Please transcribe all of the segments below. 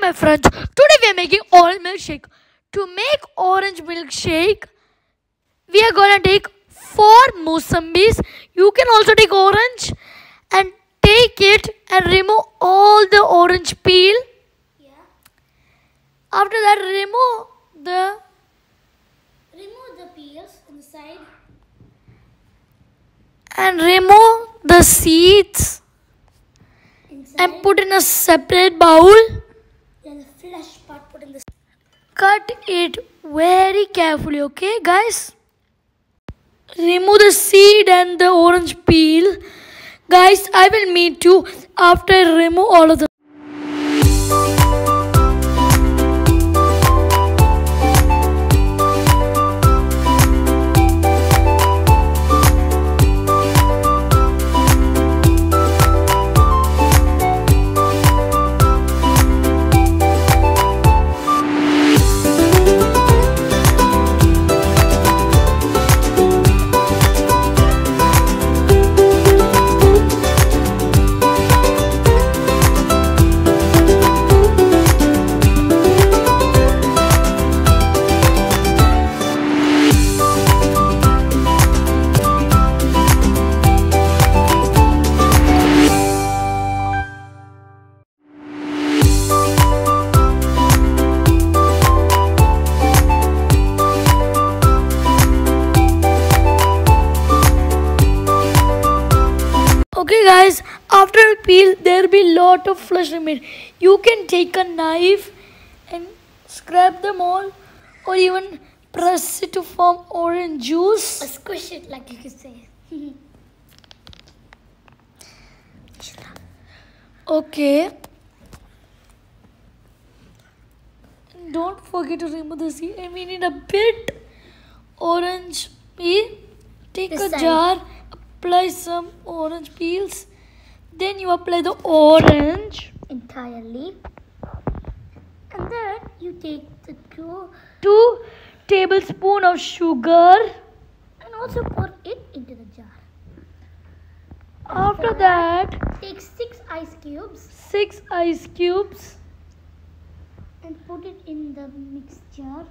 my friends. Today we are making orange milkshake. To make orange milkshake, we are gonna take four musambis. You can also take orange and take it and remove all the orange peel. Yeah. After that, remove the Remove the peels on the side. and remove the seeds Inside. and put in a separate bowl. Flesh part put in the Cut it very carefully, okay, guys? Remove the seed and the orange peel. Guys, I will meet you after I remove all of the. Guys, after peel, there will be a lot of flesh remain. You can take a knife and scrape them all, or even press it to form orange juice. Or squish it like you can say. Okay. Don't forget to remove the seed. And we need a bit orange peel. Take This a side. jar, apply some orange peels. Then you apply the orange. Entirely. And then you take the two Two tablespoon of sugar. and also pour it into the jar. After that, Take six ice cubes six ice cubes. and put it in the mixture.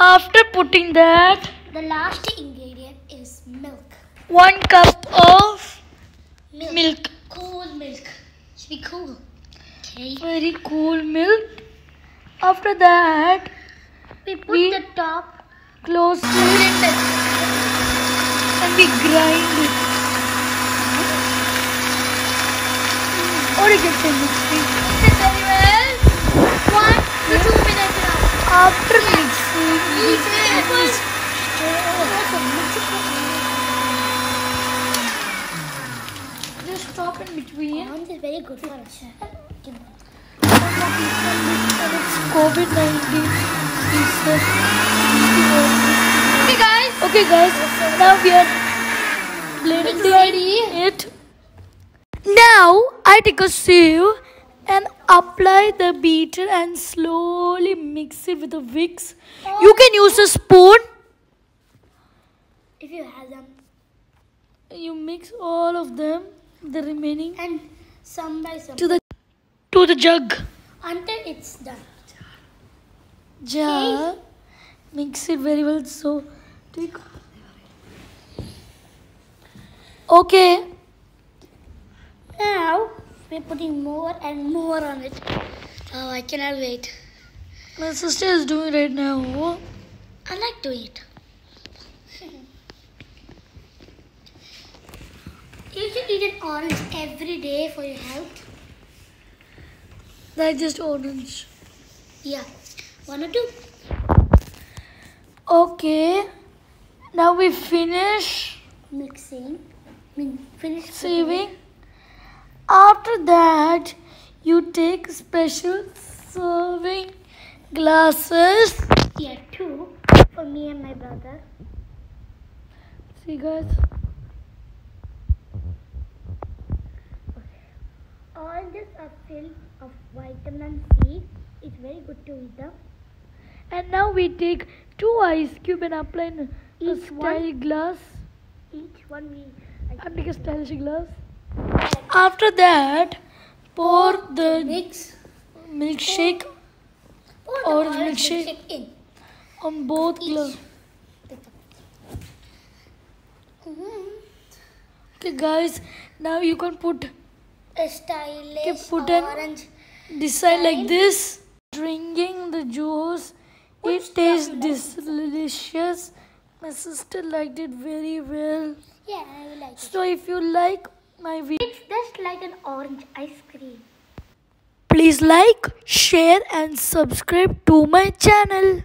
After putting that, The last ingredient is milk. one cup of Milk. milk. Cool milk. Should be cool. Okay. Very cool milk. After that, We put We- the top close to it and we grind it. Or you can say mixing. very well. One to two minutes now. After mixing, we Eat just stop in between. Orange is very good for us. It's COVID 19. Okay, guys. Okay, guys, now we are blending it. Now I take a sieve and apply the beater and slowly mix it with the Vicks. Oh. You can use a spoon. If you have them. You mix all of them, the remaining, And some by some. to the to the jug. Until it's done. Jar. Mix it very well. So take. Okay. Now we're putting more and more on it. Oh, I cannot wait. My sister is doing right now. I like doing it. you should eat an orange every day for your health. That's just orange. Yeah. One or two. Okay. Now we finish Mixing. I mean, finish sieving. After that, you take special serving glasses. Yeah, two for me and my brother. See, guys. Oranges are filled of vitamin C. It's very good to eat them. And now we take two ice cube and apply in a style one? glass. Each one we I take a stylish glass. After that, pour the Mix. milkshake Pour the Orange orange milkshake. milkshake in. on both gloves. Okay, guys, now you can put A stylish Okay, put an- orange. this side like this. Drinking the juice, it tastes delicious. My sister liked it very well. Yeah, I like it. So if you like my video, It's just like an orange ice cream. please like, share, and subscribe to my channel.